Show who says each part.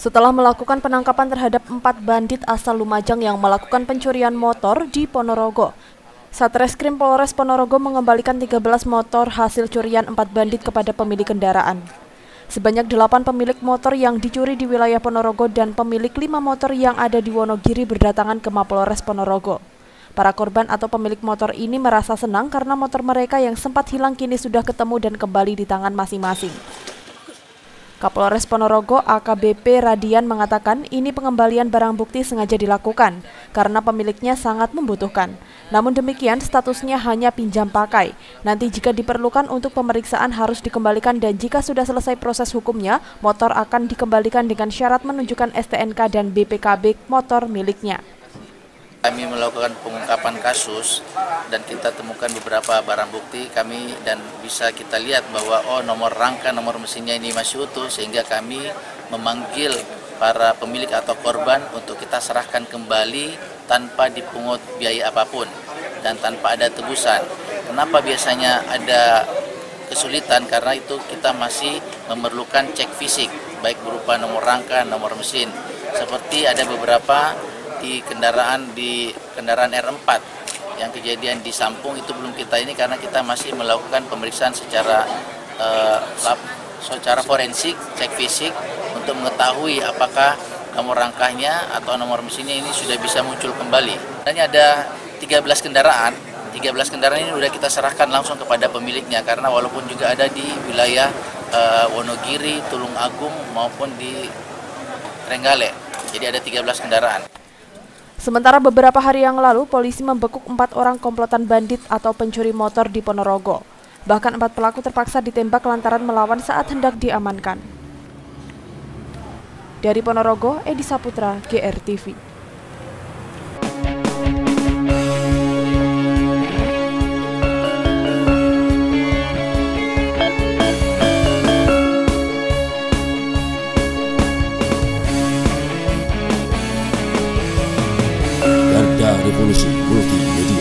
Speaker 1: Setelah melakukan penangkapan terhadap empat bandit asal Lumajang yang melakukan pencurian motor di Ponorogo, Satreskrim Polres Ponorogo mengembalikan 13 motor hasil curian empat bandit kepada pemilik kendaraan. Sebanyak delapan pemilik motor yang dicuri di wilayah Ponorogo dan pemilik lima motor yang ada di Wonogiri berdatangan ke Mapolres Ponorogo. Para korban atau pemilik motor ini merasa senang karena motor mereka yang sempat hilang kini sudah ketemu dan kembali di tangan masing-masing. Kapolres Ponorogo AKBP Radian mengatakan ini pengembalian barang bukti sengaja dilakukan karena pemiliknya sangat membutuhkan. Namun demikian statusnya hanya pinjam pakai. Nanti jika diperlukan untuk pemeriksaan harus dikembalikan dan jika sudah selesai proses hukumnya, motor akan dikembalikan dengan syarat menunjukkan STNK dan BPKB motor miliknya.
Speaker 2: Kami melakukan pengungkapan kasus dan kita temukan beberapa barang bukti kami dan bisa kita lihat bahwa oh nomor rangka nomor mesinnya ini masih utuh sehingga kami memanggil para pemilik atau korban untuk kita serahkan kembali tanpa dipungut biaya apa pun dan tanpa ada tebusan. Kenapa biasanya ada kesulitan karena itu kita masih memerlukan cek fisik baik berupa nomor rangka, nomor mesin. Seperti ada beberapa di kendaraan di kendaraan R4 yang kejadian di Sampung itu belum kita ini karena kita masih melakukan pemeriksaan secara uh, lab, secara forensik, cek fisik untuk mengetahui apakah nomor rangkanya atau nomor mesinnya ini sudah bisa muncul kembali. Dan ada 13 kendaraan, 13 kendaraan ini sudah kita serahkan langsung kepada pemiliknya karena walaupun juga ada di wilayah uh, Wonogiri, Tulung Agung maupun di Renggale. Jadi ada 13 kendaraan.
Speaker 1: Sementara beberapa hari yang lalu, polisi membekuk empat orang komplotan bandit atau pencuri motor di Ponorogo. Bahkan empat pelaku terpaksa ditembak lantaran melawan saat hendak diamankan. Dari Ponorogo, Edi Saputra, GRTV. Revolution will be ready.